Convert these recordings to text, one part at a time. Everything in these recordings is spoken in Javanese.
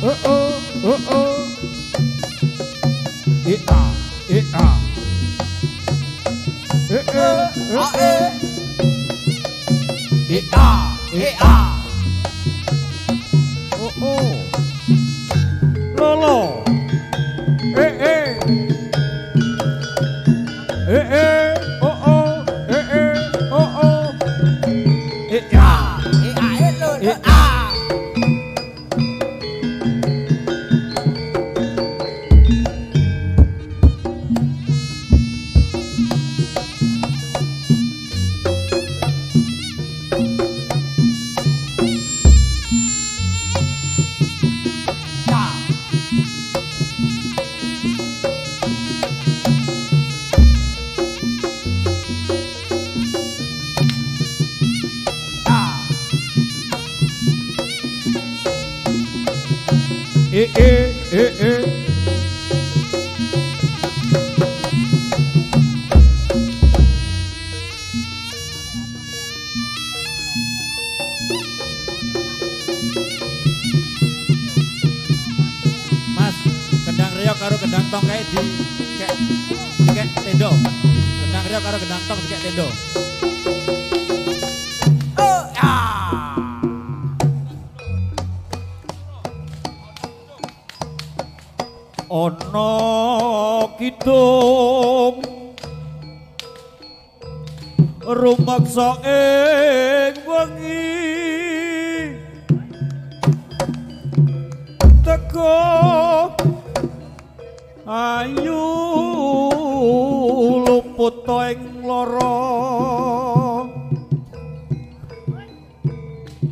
Oh oh oh oh. Eh ah eh ah. e eh ah eh. e a eh ah. Oh oh. La la. e eh. Eh. eh, eh. eh, eh, eh, eh. Mas, kendang reo karo kendang tong kayak di kayak tendo. Kendang reo karo kendang tong di kayak tendo.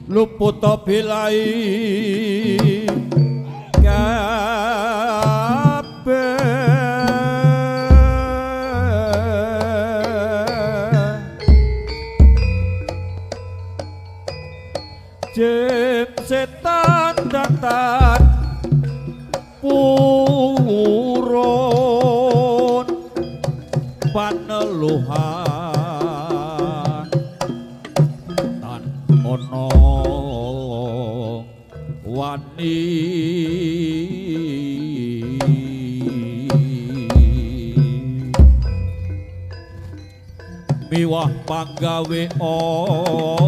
Luput bilai Jim setan datan purun paneluhan panggawe Allah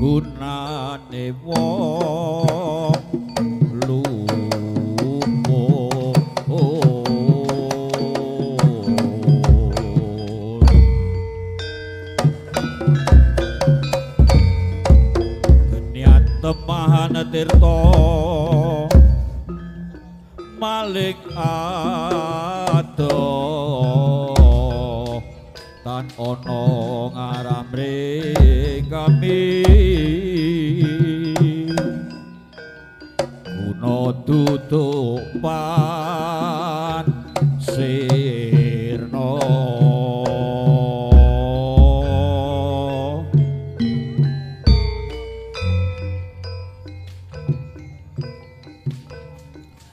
gunane wong tirta malik ado ono ngaramre kami. Kuno tutupan sirno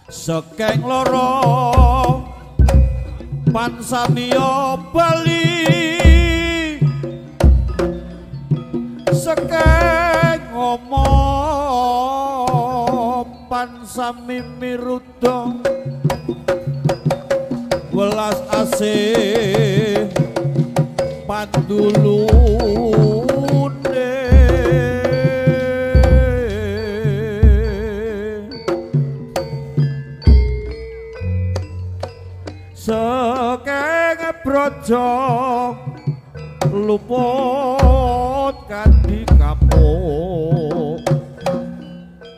sekeng loro pansamiya bali pansami mirudo welas sekeng brojo luput kanthi kapuk.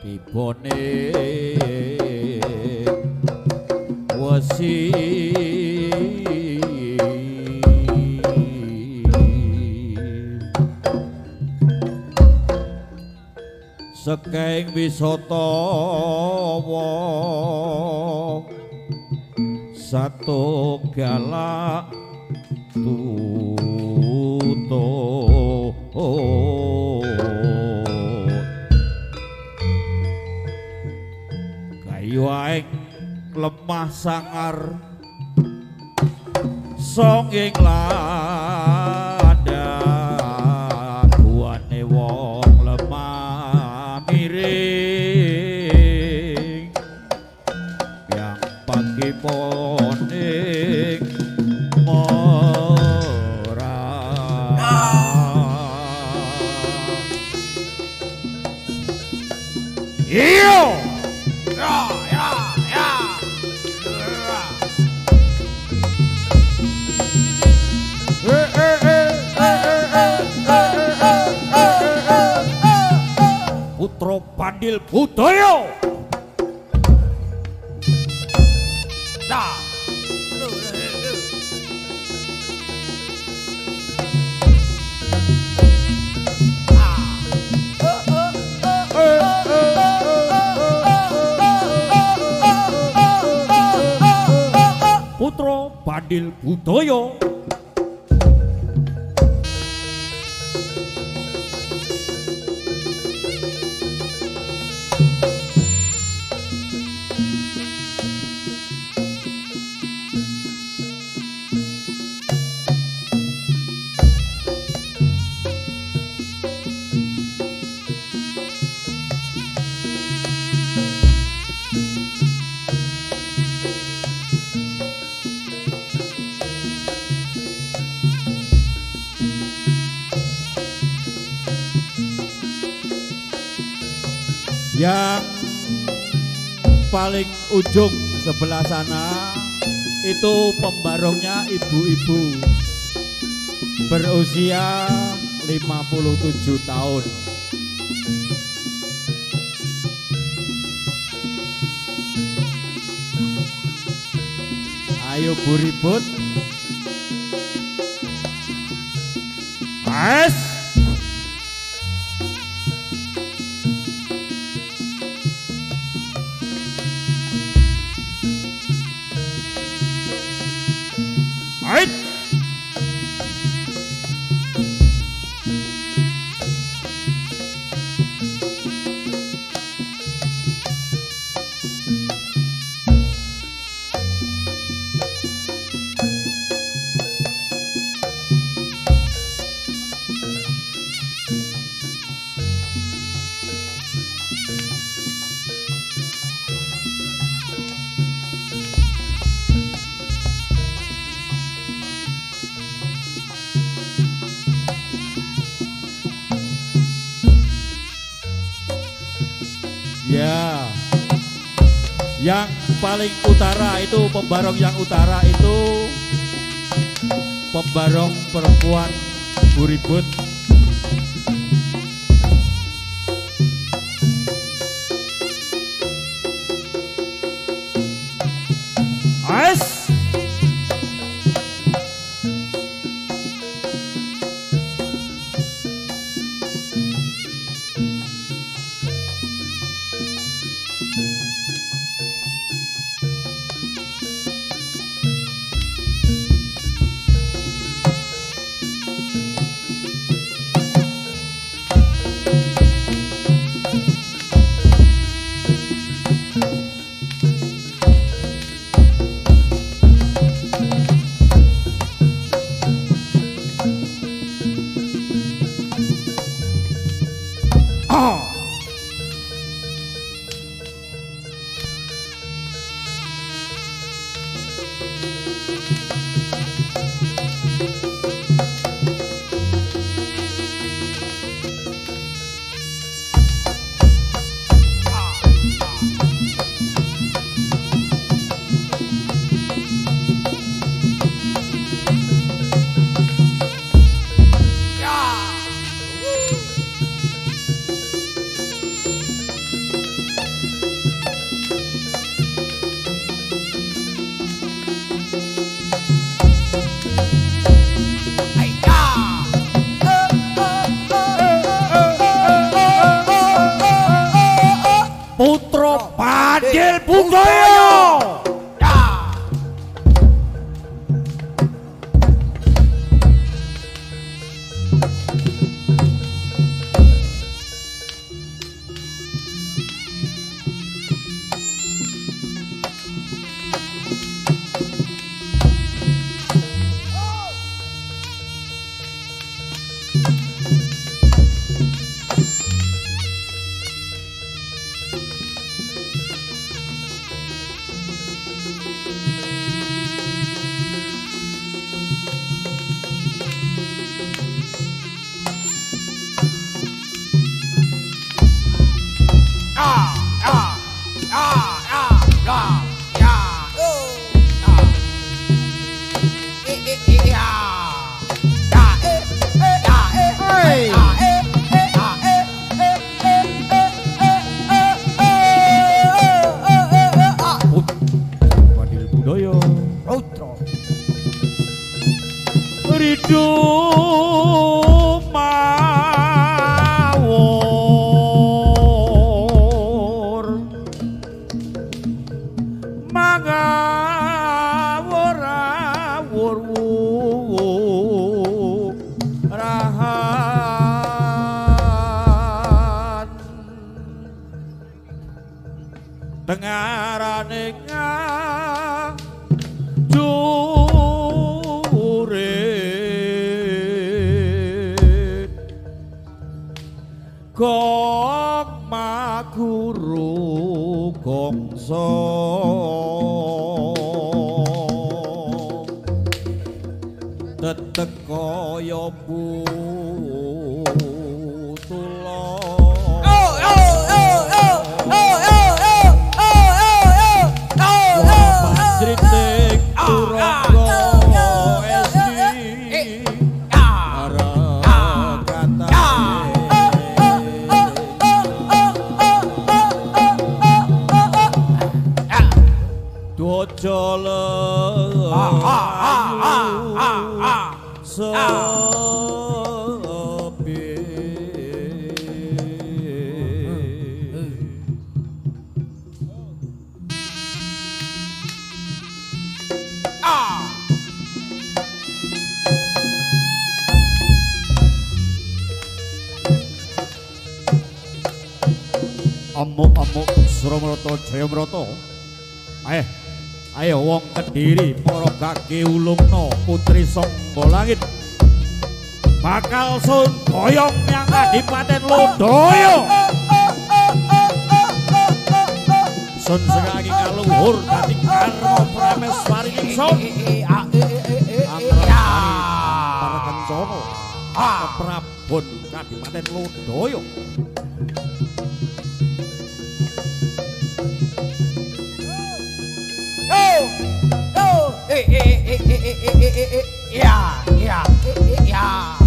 Tibone sekeng wisata wong. Satu lemah sangar songing lada Putra Pandil Budaya. Nah. Putra Pandil Budaya. Paling ujung sebelah sana itu pembarongnya ibu-ibu berusia 57 tahun. Ayo Bu ribut. Ya. Yang paling utara itu pembarong yang utara itu pembarong perempuan buribut Ah. Oh. Kediri para gage ulungna putri Sangga Langit. Bakal sun boyong yang Adipaten Lodaya. Sun sekali kaluhur dadi karma prameswari ingsun. Para kencana. Prabon Kadipaten 哎，哎，哎，哎，哎，哎，哎，哎，哎呀，哎呀，哎，哎，哎。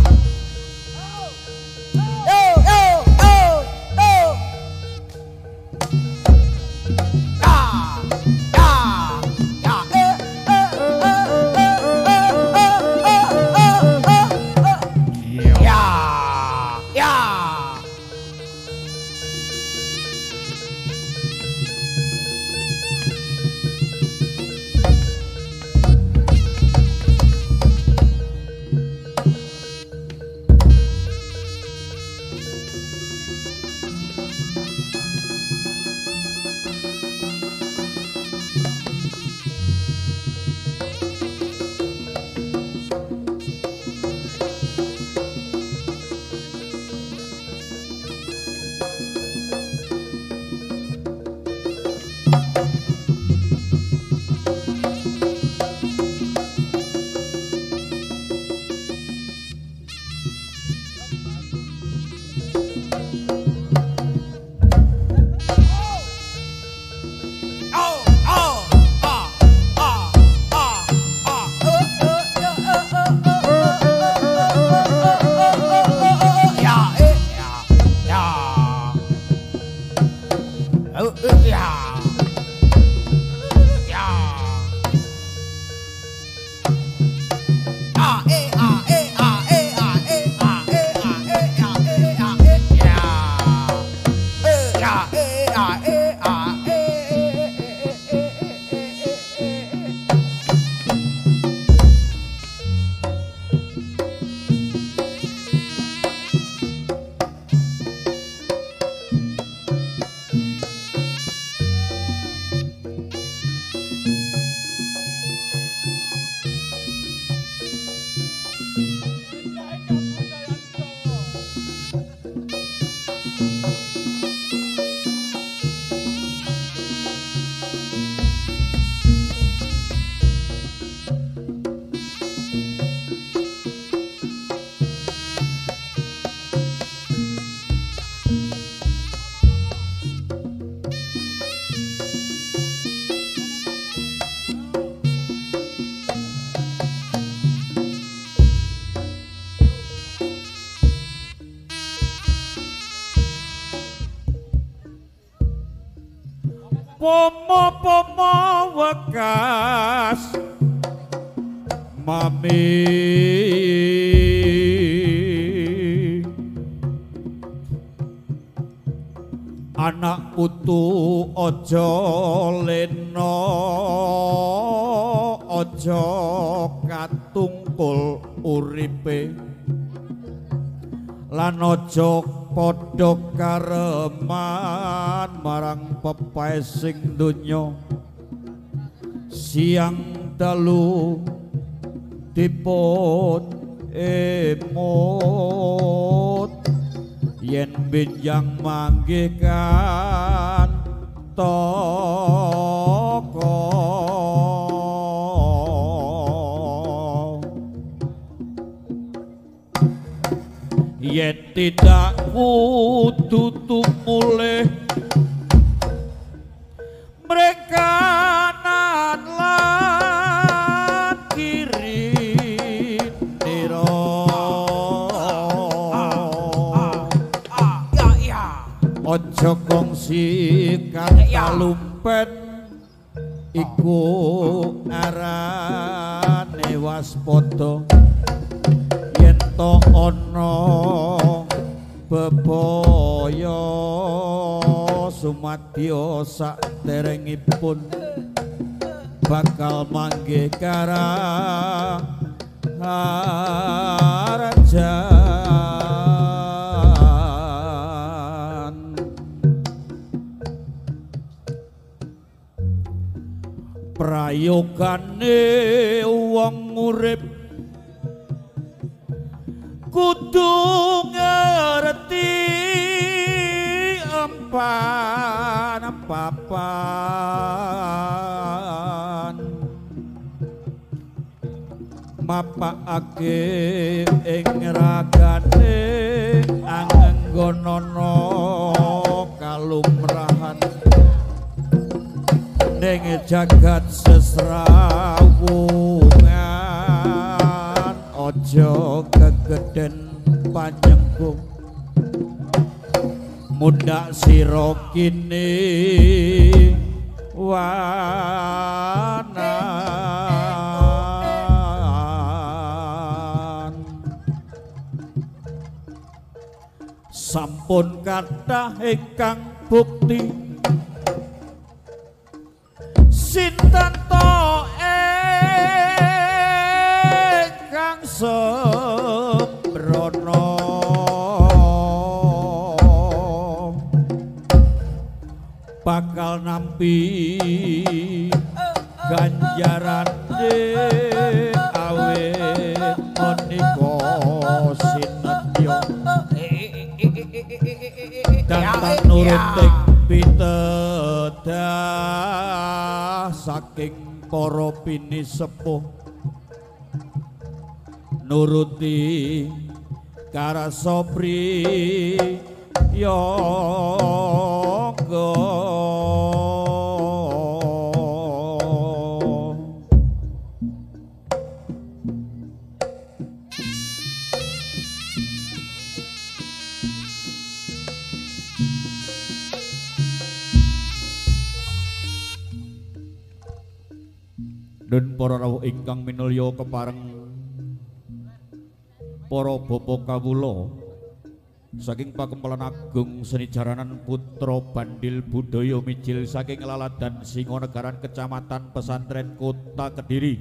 Pomo-pomo wekas. Mami. Anak putu ojo leno Ojo katungkul uripe. Lan aja padha kareman marang pepae sing donya. Siang dalu dipun emot. Yen benjang manggikan toko yen tidak kudu tumuleh. Mereka nan lan kiri ojo kongsi kang kalumpen iku arane waspada. Yen to ana bebaya sumadya saderengipun bakal manggih kara harajan prayogane wong urip kudu papan. Mapakake ing ragane angenggonana kalumrahan. Ning jagat sesrawungan aja kegeden panjengkung mundak sira kini wanan sampun kathah ingkang bukti nampi ganjaran awet menika sinetya. Dantang nuruting pitedah saking para pinisepuh nuruti karasopri yoga dan para rawuh ingkang minulya kepareng para bapa kawula saking pakempelan agung seni jaranan putra bandil budaya mijil saking laladan singonegaran kecamatan pesantren kota kediri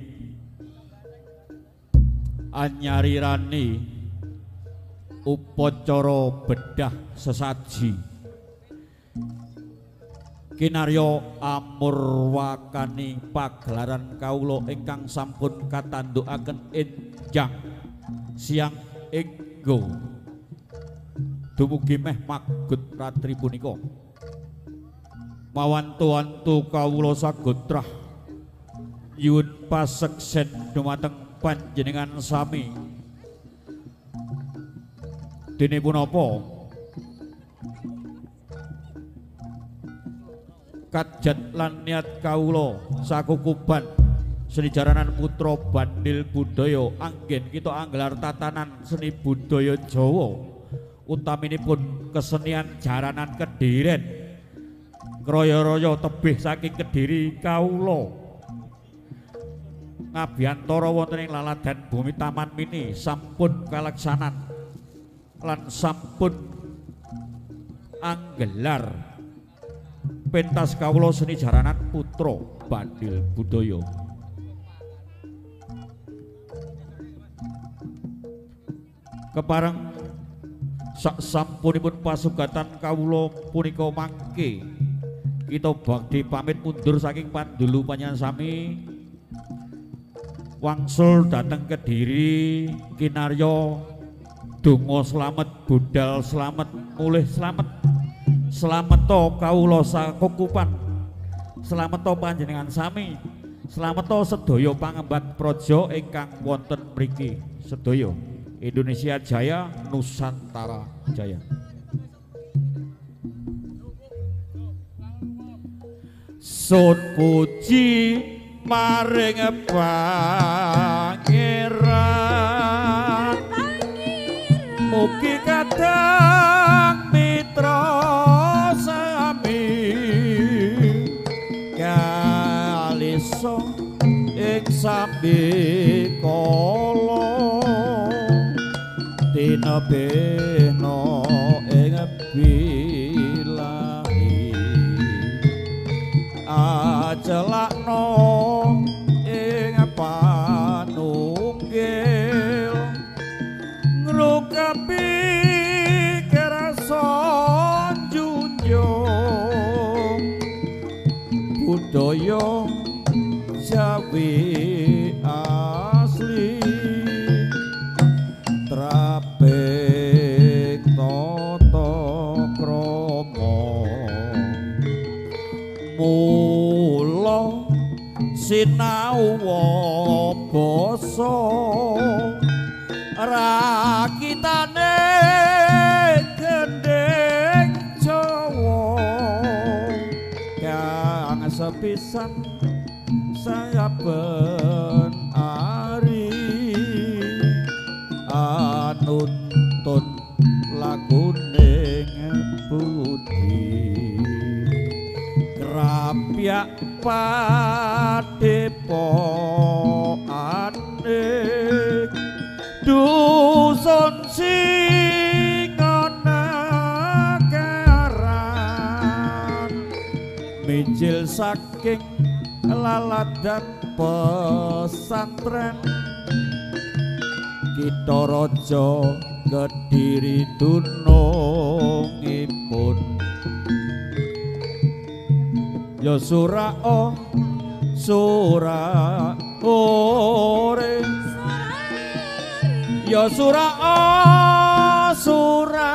anyarirani upacara bedah sesaji kinaryo amurwakani pagelaran kawula ingkang sampun katandukaken enjang siang enggo dumugi meh magut ratri punika. Mawantu-wantu kawula sagotrah yun paseksen dumateng panjenengan sami. Dene punapa kajat lan niat kawula sakukuban seni jaranan putra bandil budaya anggen. Kita anggelar tatanan seni budaya Jawa. Utaminipun kesenian jaranan kediren kroyo-royo tebih saking kediri kawula ngabiyantara wonten ing laladan bumi taman mini sampun kalaksanan lan sampun anggelar pentas kawula seni jaranan putra bandil budaya. Kepareng sak sampunipun pasugatan kawula punika mangke. Kita bakti pamit mundur saking pandulu panjenengan sami wangsul dateng kediri kinaryo donga slamet budal slamet mulih slamet slamet to kawula sakukupan. Slamet to panjenengan sami. Slamet to sedaya pangemban praja ingkang wonten mriki. Sedaya. Indonesia Jaya Nusantara Jaya. Sun puji maring pangeran. Mugi kadang sambi kala nyebeno ing bilahi. Acelakno ing panunggil. Ngrukapi kerason junjung. Budaya Jawi asli. Trapek tata krama. Mula sinau basa padepokane dusun sing ana karan mijil saking laladan pesantren. Kita raja kediri dunungipun ya sura oh sura ore. Ya sura oh sura